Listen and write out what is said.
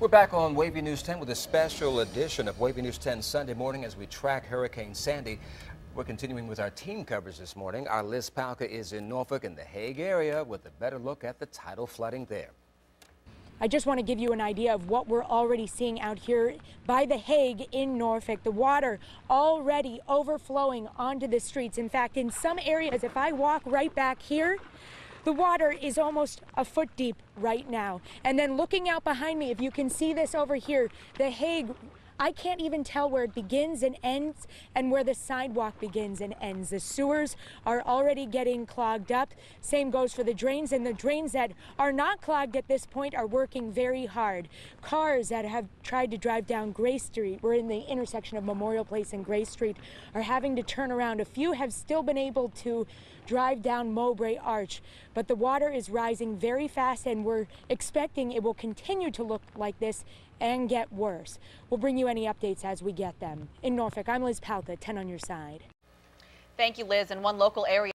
We're back on Wavy News 10 with a special edition of Wavy News 10 Sunday morning as we track Hurricane Sandy. We're continuing with our team coverage this morning. Our Liz Palka is in Norfolk in the Hague area with a better look at the tidal flooding there. I just want to give you an idea of what we're already seeing out here by the Hague in Norfolk. The water already overflowing onto the streets. In fact, in some areas, if I walk right back here, the water is almost a foot deep right now. And then looking out behind me, if you can see this over here, the Hague I can't even tell where it begins and ends and where the sidewalk begins and ends. The sewers are already getting clogged up. Same goes for the drains, and the drains that are not clogged at this point are working very hard. Cars that have tried to drive down Gray Street, we're in the intersection of Memorial Place and Gray Street, are having to turn around. A few have still been able to drive down Mowbray Arch, but the water is rising very fast, and we're expecting it will continue to look like this and get worse. We'll bring you any updates as we get them. In Norfolk, I'm Liz Palka, 10 on your side. Thank you, Liz. In one local area,